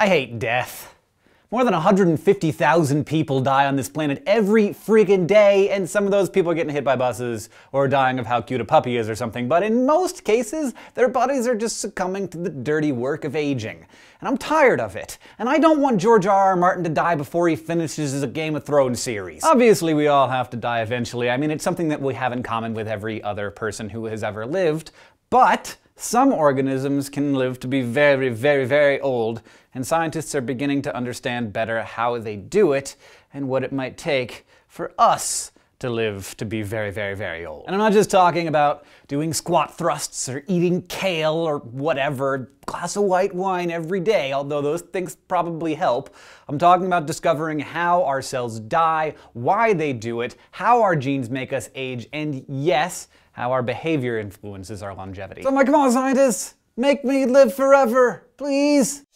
I hate death. More than 150,000 people die on this planet every freaking day, and some of those people are getting hit by buses or dying of how cute a puppy is or something, but in most cases, their bodies are just succumbing to the dirty work of aging. And I'm tired of it. And I don't want George R. R. Martin to die before he finishes a Game of Thrones series. Obviously, we all have to die eventually. I mean, it's something that we have in common with every other person who has ever lived, but some organisms can live to be very, very, very old, and scientists are beginning to understand better how they do it and what it might take for us to live to be very, very, very old. And I'm not just talking about doing squat thrusts or eating kale or whatever, glass of white wine every day, although those things probably help. I'm talking about discovering how our cells die, why they do it, how our genes make us age, and yes, how our behavior influences our longevity. So I'm like, come on, scientists, make me live forever, please.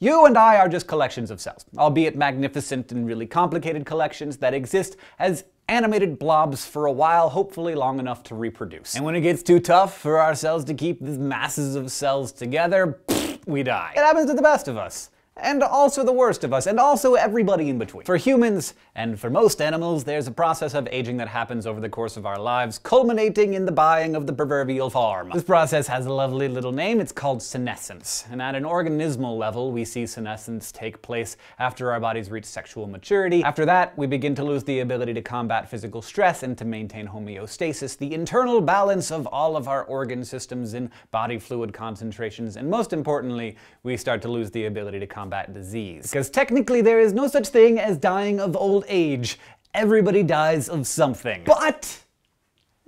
You and I are just collections of cells, albeit magnificent and really complicated collections that exist as animated blobs for a while, hopefully long enough to reproduce. And when it gets too tough for our cells to keep these masses of cells together, we die. It happens to the best of us and also the worst of us, and also everybody in between. For humans, and for most animals, there's a process of aging that happens over the course of our lives, culminating in the buying of the proverbial farm. This process has a lovely little name, it's called senescence. And at an organismal level, we see senescence take place after our bodies reach sexual maturity. After that, we begin to lose the ability to combat physical stress and to maintain homeostasis, the internal balance of all of our organ systems and body fluid concentrations, and most importantly, we start to lose the ability to combat combat disease. Because technically there is no such thing as dying of old age. Everybody dies of something. But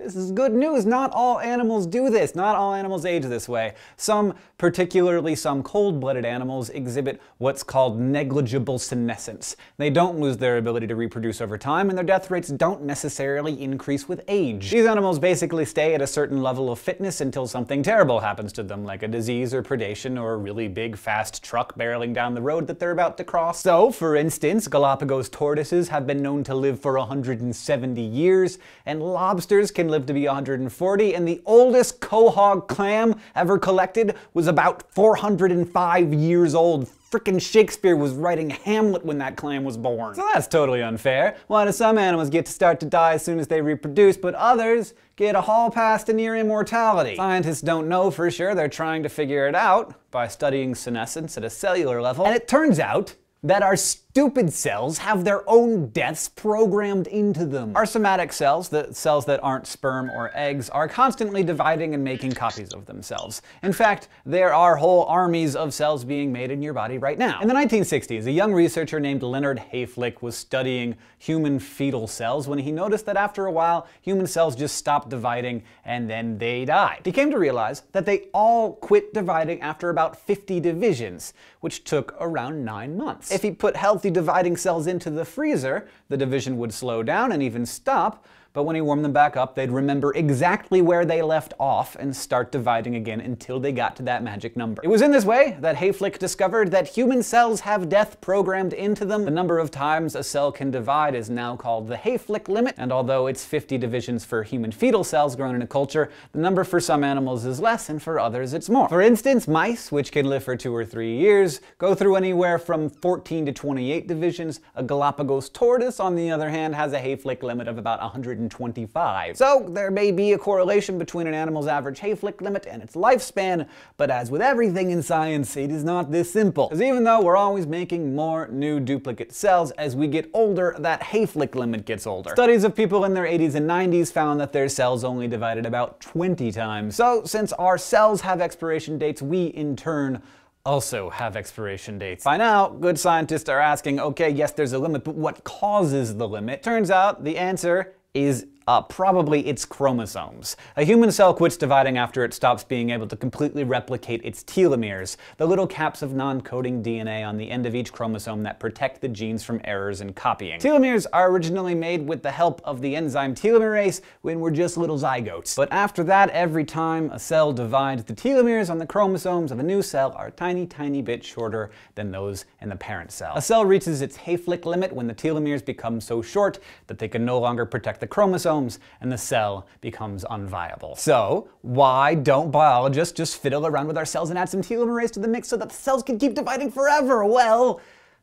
this is good news. Not all animals do this. Not all animals age this way. Some, particularly some cold-blooded animals, exhibit what's called negligible senescence. They don't lose their ability to reproduce over time, and their death rates don't necessarily increase with age. These animals basically stay at a certain level of fitness until something terrible happens to them, like a disease or predation or a really big, fast truck barreling down the road that they're about to cross. So, for instance, Galapagos tortoises have been known to live for 170 years, and lobsters can live to be 140, and the oldest quahog clam ever collected was about 405 years old. Frickin' Shakespeare was writing Hamlet when that clam was born. So that's totally unfair. Why do some animals get to start to die as soon as they reproduce, but others get a hall pass to near immortality? Scientists don't know for sure. They're trying to figure it out by studying senescence at a cellular level. And it turns out that our stupid cells have their own deaths programmed into them. Our somatic cells, the cells that aren't sperm or eggs, are constantly dividing and making copies of themselves. In fact, there are whole armies of cells being made in your body right now. In the 1960s, a young researcher named Leonard Hayflick was studying human fetal cells when he noticed that after a while, human cells just stopped dividing and then they died. He came to realize that they all quit dividing after about 50 divisions, which took around nine months. If he put healthy dividing cells into the freezer, the division would slow down and even stop, but when he warmed them back up, they'd remember exactly where they left off and start dividing again until they got to that magic number. It was in this way that Hayflick discovered that human cells have death programmed into them. The number of times a cell can divide is now called the Hayflick limit, and although it's 50 divisions for human fetal cells grown in a culture, the number for some animals is less and for others it's more. For instance, mice, which can live for two or three years, go through anywhere from 14 to 28 divisions. A Galapagos tortoise, on the other hand, has a Hayflick limit of about 100 125. So there may be a correlation between an animal's average Hayflick limit and its lifespan, but as with everything in science, it is not this simple. Because even though we're always making more new duplicate cells, as we get older, that Hayflick limit gets older. Studies of people in their 80s and 90s found that their cells only divided about 20 times. So since our cells have expiration dates, we in turn also have expiration dates. By now, good scientists are asking, okay, yes, there's a limit, but what causes the limit? Turns out the answer is Uh, probably its chromosomes. A human cell quits dividing after it stops being able to completely replicate its telomeres, the little caps of non-coding DNA on the end of each chromosome that protect the genes from errors in copying. Telomeres are originally made with the help of the enzyme telomerase when we're just little zygotes. But after that, every time a cell divides, the telomeres on the chromosomes of a new cell are a tiny, tiny bit shorter than those in the parent cell. A cell reaches its Hayflick limit when the telomeres become so short that they can no longer protect the chromosomes and the cell becomes unviable. So, why don't biologists just fiddle around with our cells and add some telomerase to the mix so that the cells can keep dividing forever? Well,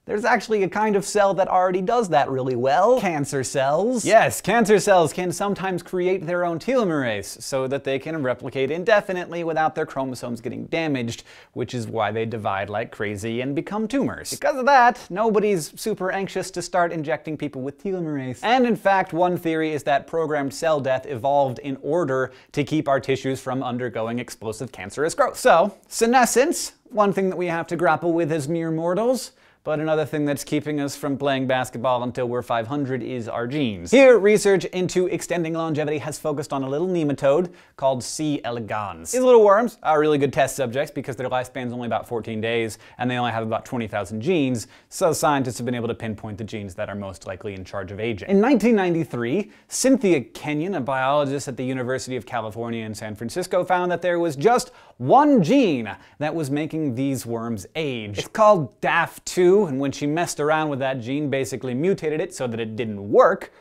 there's actually a kind of cell that already does that really well. Cancer cells. Yes, cancer cells can sometimes create their own telomerase so that they can replicate indefinitely without their chromosomes getting damaged, which is why they divide like crazy and become tumors. Because of that, nobody's super anxious to start injecting people with telomerase. And in fact, one theory is that programmed cell death evolved in order to keep our tissues from undergoing explosive cancerous growth. So, senescence, one thing that we have to grapple with as mere mortals, but another thing that's keeping us from playing basketball until we're 500 is our genes. Here, research into extending longevity has focused on a little nematode called C. elegans. These little worms are really good test subjects because their lifespan's only about 14 days and they only have about 20,000 genes, so scientists have been able to pinpoint the genes that are most likely in charge of aging. In 1993, Cynthia Kenyon, a biologist at the University of California in San Francisco, found that there was just one gene that was making these worms age. It's called DAF2 and when she messed around with that gene, basically mutated it so that it didn't work,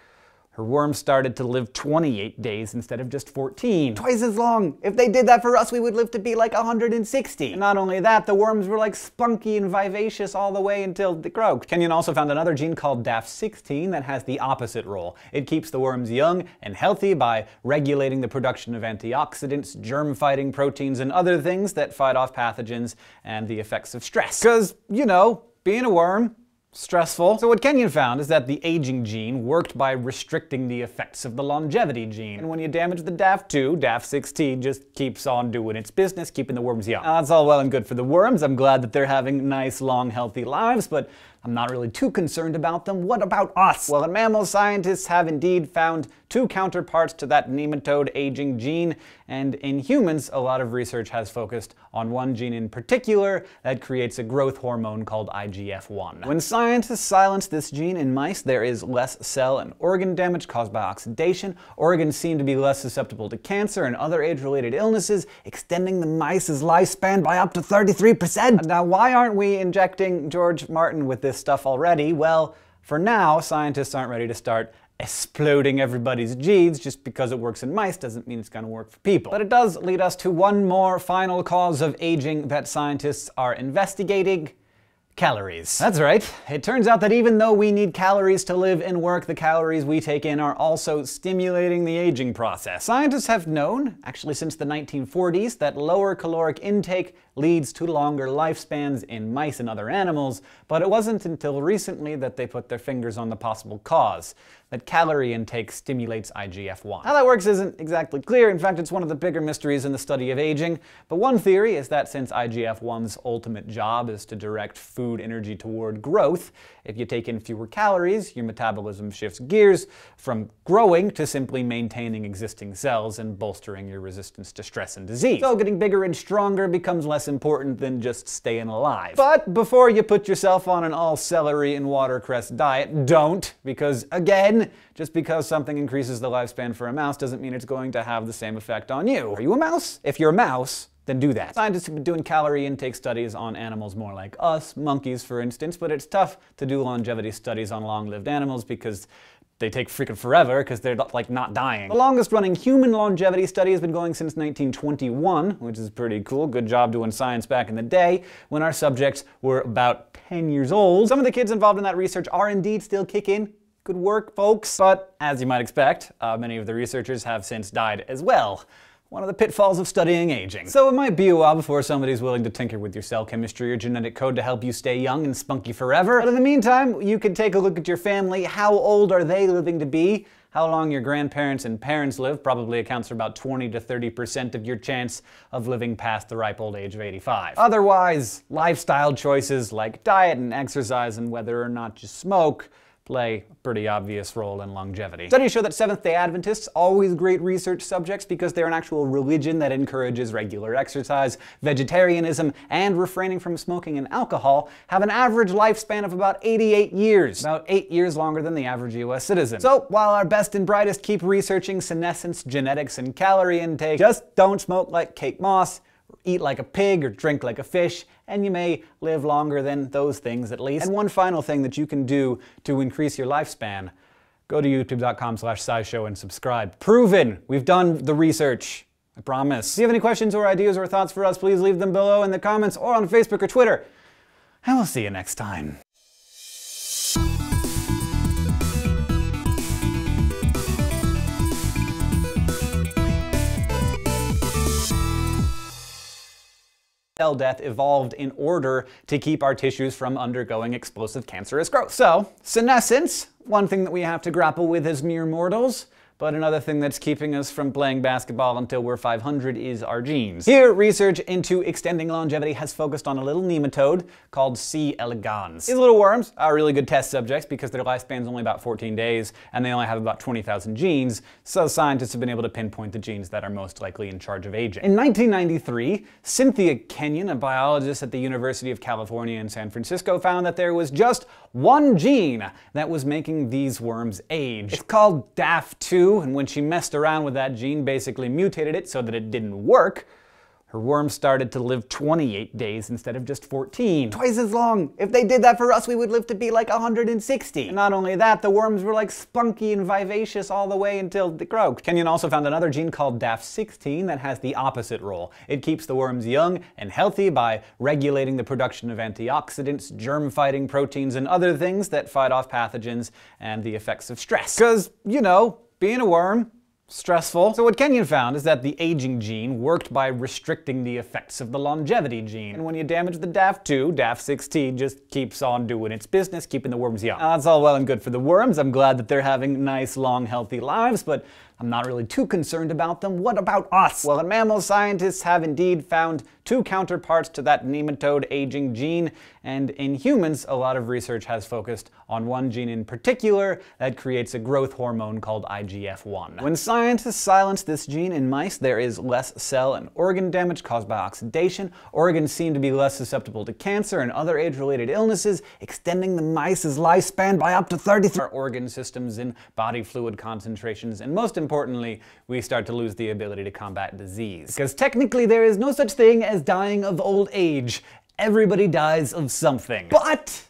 her worm started to live 28 days instead of just 14. Twice as long! If they did that for us, we would live to be like 160. And not only that, the worms were like spunky and vivacious all the way until they croaked. Kenyon also found another gene called DAF16 that has the opposite role. It keeps the worms young and healthy by regulating the production of antioxidants, germ-fighting proteins, and other things that fight off pathogens and the effects of stress. Because, you know, being a worm, stressful. So what Kenyon found is that the aging gene worked by restricting the effects of the longevity gene. And when you damage the DAF2, DAF16 just keeps on doing its business, keeping the worms young. Now, that's all well and good for the worms. I'm glad that they're having nice, long, healthy lives, but I'm not really too concerned about them. What about us? Well, in mammals, scientists have indeed found two counterparts to that nematode aging gene, and in humans, a lot of research has focused on one gene in particular that creates a growth hormone called IGF-1. When scientists silence this gene in mice, there is less cell and organ damage caused by oxidation. Organs seem to be less susceptible to cancer and other age-related illnesses, extending the mice's lifespan by up to 33%. Now, why aren't we injecting George Martin with this stuff already? Well, for now, scientists aren't ready to start exploding everybody's genes just because it works in mice doesn't mean it's going to work for people. But it does lead us to one more final cause of aging that scientists are investigating Calories. That's right. It turns out that even though we need calories to live and work, the calories we take in are also stimulating the aging process. Scientists have known, actually since the 1940s, that lower caloric intake leads to longer lifespans in mice and other animals, but it wasn't until recently that they put their fingers on the possible cause that calorie intake stimulates IGF-1. How that works isn't exactly clear. In fact, it's one of the bigger mysteries in the study of aging. But one theory is that since IGF-1's ultimate job is to direct food energy toward growth, if you take in fewer calories, your metabolism shifts gears from growing to simply maintaining existing cells and bolstering your resistance to stress and disease. So getting bigger and stronger becomes important than just staying alive. But before you put yourself on an all celery and watercress diet, don't, because again, just because something increases the lifespan for a mouse doesn't mean it's going to have the same effect on you. Are you a mouse? If you're a mouse, then do that. Scientists have been doing calorie intake studies on animals more like us, monkeys for instance, but it's tough to do longevity studies on long-lived animals because they take freaking forever because they're like not dying. The longest running human longevity study has been going since 1921, which is pretty cool. Good job doing science back in the day when our subjects were about 10 years old. Some of the kids involved in that research are indeed still kicking Good work, folks. But as you might expect, uh, many of the researchers have since died as well. One of the pitfalls of studying aging. So it might be a while before somebody's willing to tinker with your cell chemistry or genetic code to help you stay young and spunky forever. But in the meantime, you can take a look at your family. How old are they living to be? How long your grandparents and parents live probably accounts for about 20 to 30% of your chance of living past the ripe old age of 85. Otherwise, lifestyle choices like diet and exercise and whether or not you smoke play a pretty obvious role in longevity. Studies show that Seventh-day Adventists, always great research subjects because they're an actual religion that encourages regular exercise, vegetarianism, and refraining from smoking and alcohol, have an average lifespan of about 88 years, about 8 years longer than the average US citizen. So, while our best and brightest keep researching senescence, genetics, and calorie intake, just don't smoke like Kate Moss, eat like a pig or drink like a fish, and you may live longer than those things at least. And one final thing that you can do to increase your lifespan, go to youtube.com slash scishow and subscribe. Proven! We've done the research. I promise. If you have any questions or ideas or thoughts for us, please leave them below in the comments or on Facebook or Twitter. And we'll see you next time. Cell death evolved in order to keep our tissues from undergoing explosive cancerous growth. So, senescence, one thing that we have to grapple with as mere mortals, but another thing that's keeping us from playing basketball until we're 500 is our genes. Here, research into extending longevity has focused on a little nematode called C. elegans. These little worms are really good test subjects because their lifespan's only about 14 days and they only have about 20,000 genes, so scientists have been able to pinpoint the genes that are most likely in charge of aging. In 1993, Cynthia Kenyon, a biologist at the University of California in San Francisco, found that there was just one gene that was making these worms age. It's called DAF2 and when she messed around with that gene, basically mutated it so that it didn't work, her worm started to live 28 days instead of just 14. Twice as long! If they did that for us, we would live to be like 160. And not only that, the worms were like spunky and vivacious all the way until they croaked. Kenyon also found another gene called DAF16 that has the opposite role. It keeps the worms young and healthy by regulating the production of antioxidants, germ-fighting proteins, and other things that fight off pathogens and the effects of stress. Because, you know, being a worm, stressful. So what Kenyon found is that the aging gene worked by restricting the effects of the longevity gene. And when you damage the DAF2, DAF16 just keeps on doing its business, keeping the worms young. Now, that's all well and good for the worms. I'm glad that they're having nice, long, healthy lives, but I'm not really too concerned about them. What about us? Well, in mammals, scientists have indeed found two counterparts to that nematode aging gene, and in humans, a lot of research has focused on one gene in particular that creates a growth hormone called IGF-1. When scientists silence this gene in mice, there is less cell and organ damage caused by oxidation. Organs seem to be less susceptible to cancer and other age-related illnesses, extending the mice's lifespan by up to 33. Our organ systems and body fluid concentrations, and most importantly, we start to lose the ability to combat disease. Because technically there is no such thing as dying of old age. Everybody dies of something. But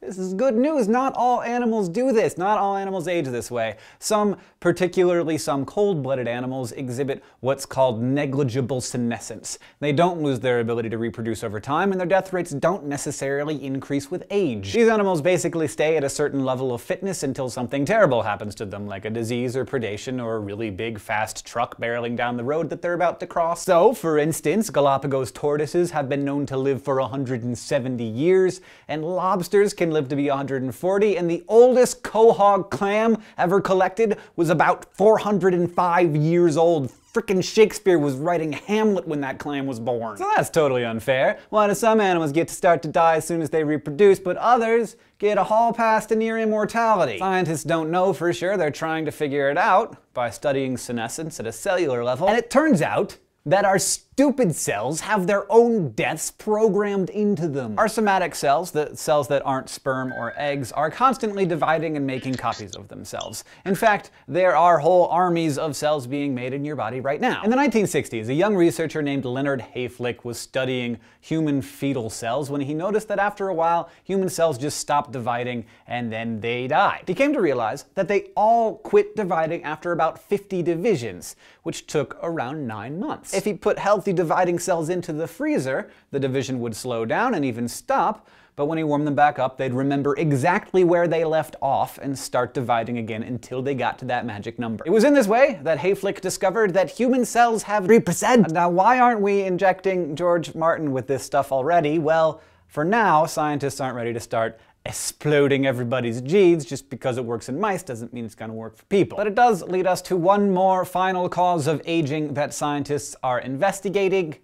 this is good news. Not all animals do this. Not all animals age this way. Some, particularly some cold-blooded animals, exhibit what's called negligible senescence. They don't lose their ability to reproduce over time, and their death rates don't necessarily increase with age. These animals basically stay at a certain level of fitness until something terrible happens to them, like a disease or predation or a really big, fast truck barreling down the road that they're about to cross. So, for instance, Galapagos tortoises have been known to live for 170 years, and lobsters can live to be 140, and the oldest quahog clam ever collected was about 405 years old. Frickin' Shakespeare was writing Hamlet when that clam was born. So that's totally unfair. Why do some animals get to start to die as soon as they reproduce, but others get a hall pass to near immortality? Scientists don't know for sure. They're trying to figure it out by studying senescence at a cellular level. And it turns out that our stupid cells have their own deaths programmed into them. Our somatic cells, the cells that aren't sperm or eggs, are constantly dividing and making copies of themselves. In fact, there are whole armies of cells being made in your body right now. In the 1960s, a young researcher named Leonard Hayflick was studying human fetal cells when he noticed that after a while, human cells just stopped dividing and then they died. He came to realize that they all quit dividing after about 50 divisions, which took around nine months. If he put healthy dividing cells into the freezer, the division would slow down and even stop, but when he warmed them back up, they'd remember exactly where they left off and start dividing again until they got to that magic number. It was in this way that Hayflick discovered that human cells have 3%. Now, why aren't we injecting George Martin with this stuff already? Well, for now, scientists aren't ready to start exploding everybody's genes just because it works in mice doesn't mean it's going to work for people. But it does lead us to one more final cause of aging that scientists are investigating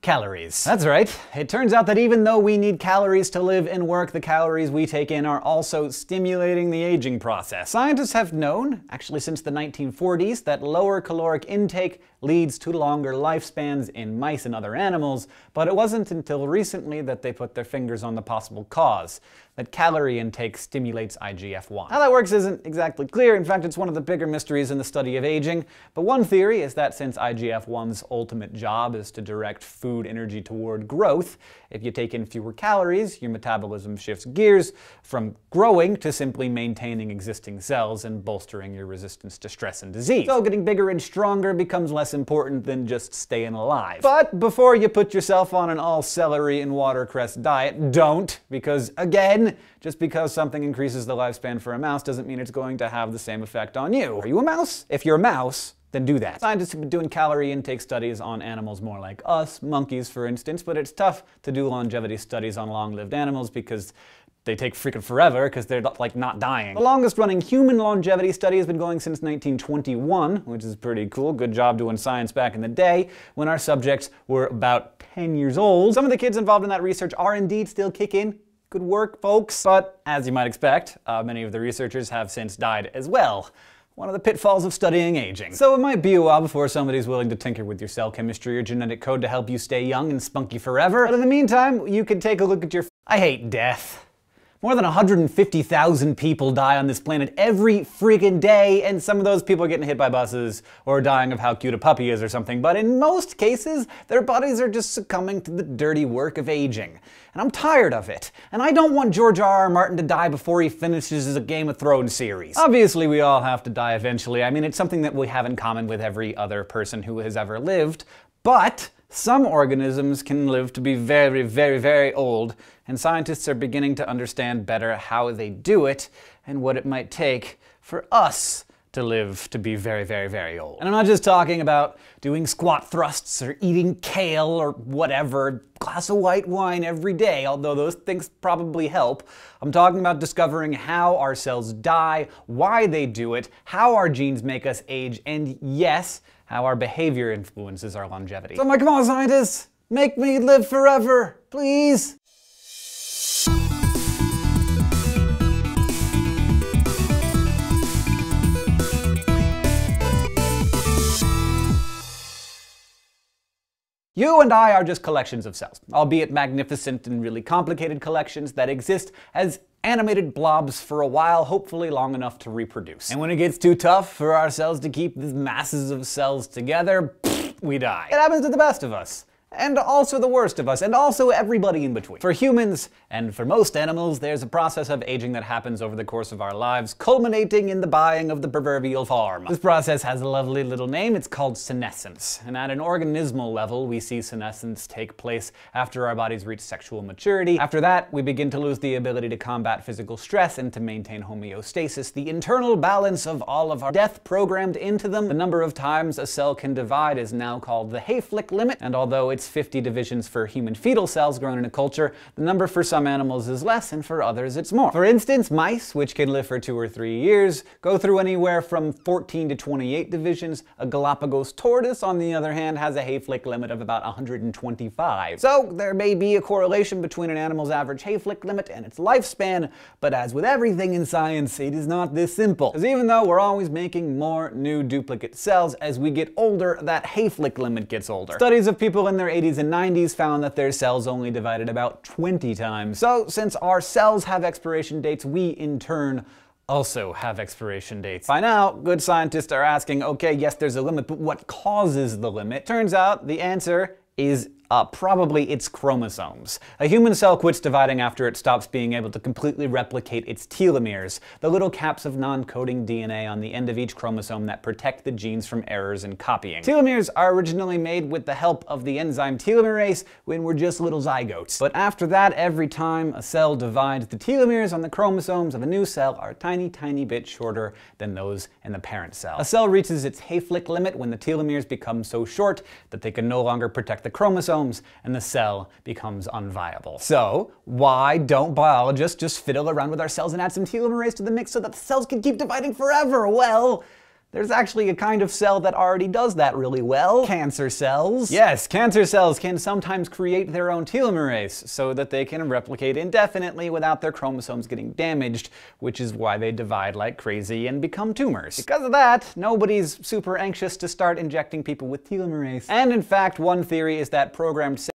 Calories. That's right. It turns out that even though we need calories to live and work, the calories we take in are also stimulating the aging process. Scientists have known, actually since the 1940s, that lower caloric intake leads to longer lifespans in mice and other animals, but it wasn't until recently that they put their fingers on the possible cause that calorie intake stimulates IGF-1. How that works isn't exactly clear. In fact, it's one of the bigger mysteries in the study of aging. But one theory is that since IGF-1's ultimate job is to direct food energy toward growth, if you take in fewer calories, your metabolism shifts gears from growing to simply maintaining existing cells and bolstering your resistance to stress and disease. So getting bigger and stronger becomes less important than just staying alive. But before you put yourself on an all celery and watercress diet, don't, because again, just because something increases the lifespan for a mouse doesn't mean it's going to have the same effect on you. Are you a mouse? If you're a mouse, then do that. Scientists have been doing calorie intake studies on animals more like us, monkeys for instance, but it's tough to do longevity studies on long-lived animals because they take freaking forever because they're like not dying. The longest running human longevity study has been going since 1921, which is pretty cool. Good job doing science back in the day when our subjects were about 10 years old. Some of the kids involved in that research are indeed still kicking, Good work, folks. But as you might expect, uh, many of the researchers have since died as well. One of the pitfalls of studying aging. So it might be a while before somebody's willing to tinker with your cell chemistry or genetic code to help you stay young and spunky forever. But in the meantime, you can take a look at your. I hate death. More than 150,000 people die on this planet every freaking day, and some of those people are getting hit by buses or dying of how cute a puppy is or something, but in most cases, their bodies are just succumbing to the dirty work of aging. And I'm tired of it. And I don't want George R. R. Martin to die before he finishes his Game of Thrones series. Obviously, we all have to die eventually. I mean, it's something that we have in common with every other person who has ever lived, but some organisms can live to be very, very, very old, and scientists are beginning to understand better how they do it and what it might take for us to live to be very, very, very old. And I'm not just talking about doing squat thrusts or eating kale or whatever, glass of white wine every day, although those things probably help. I'm talking about discovering how our cells die, why they do it, how our genes make us age, and yes, how our behavior influences our longevity. So, my come on, scientists, make me live forever, please. You and I are just collections of cells, albeit magnificent and really complicated collections that exist as animated blobs for a while, hopefully long enough to reproduce. And when it gets too tough for our cells to keep these masses of cells together, we die. It happens to the best of us and also the worst of us, and also everybody in between. For humans, and for most animals, there's a process of aging that happens over the course of our lives, culminating in the buying of the proverbial farm. This process has a lovely little name, it's called senescence. And at an organismal level, we see senescence take place after our bodies reach sexual maturity. After that, we begin to lose the ability to combat physical stress and to maintain homeostasis, the internal balance of all of our death programmed into them. The number of times a cell can divide is now called the Hayflick limit, and although it's 50 divisions for human fetal cells grown in a culture, the number for some animals is less and for others it's more. For instance, mice, which can live for two or three years, go through anywhere from 14 to 28 divisions. A Galapagos tortoise, on the other hand, has a Hayflick limit of about 125. So there may be a correlation between an animal's average Hayflick limit and its lifespan, but as with everything in science, it is not this simple. Because even though we're always making more new duplicate cells, as we get older, that Hayflick limit gets older. Studies of people in their their 80s and 90s found that their cells only divided about 20 times. So since our cells have expiration dates, we in turn also have expiration dates. By now, good scientists are asking, okay, yes, there's a limit, but what causes the limit? Turns out the answer is uh, probably its chromosomes. A human cell quits dividing after it stops being able to completely replicate its telomeres, the little caps of non-coding DNA on the end of each chromosome that protect the genes from errors in copying. Telomeres are originally made with the help of the enzyme telomerase when we're just little zygotes. But after that, every time a cell divides, the telomeres on the chromosomes of a new cell are a tiny, tiny bit shorter than those in the parent cell. A cell reaches its Hayflick limit when the telomeres become so short that they can no longer protect the chromosome chromosomes and the cell becomes unviable. So why don't biologists just fiddle around with our cells and add some telomerase to the mix so that the cells can keep dividing forever? Well, There's actually a kind of cell that already does that really well. Cancer cells. Yes, cancer cells can sometimes create their own telomerase so that they can replicate indefinitely without their chromosomes getting damaged, which is why they divide like crazy and become tumors. Because of that, nobody's super anxious to start injecting people with telomerase. And in fact, one theory is that programmed